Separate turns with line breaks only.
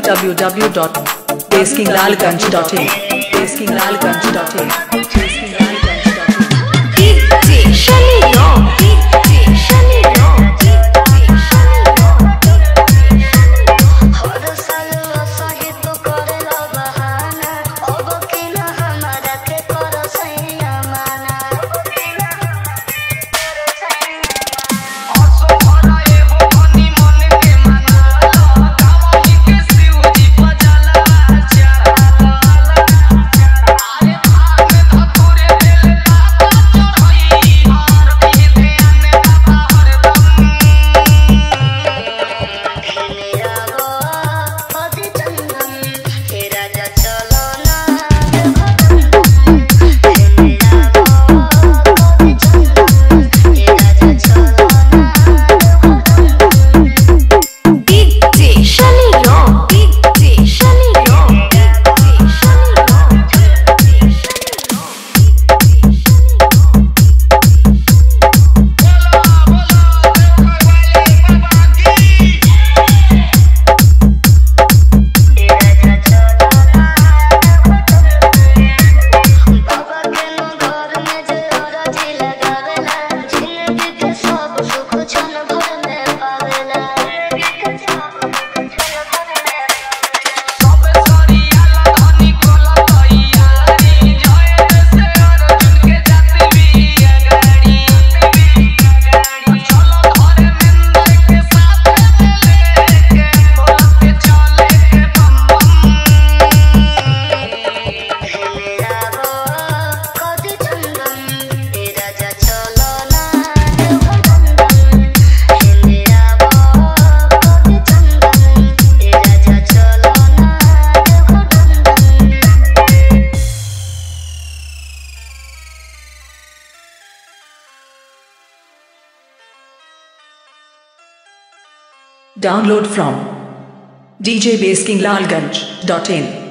www.baskinlalganj.in baskinlalganj.in Download from djbaskinlalganj.in